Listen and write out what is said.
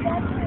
Спасибо.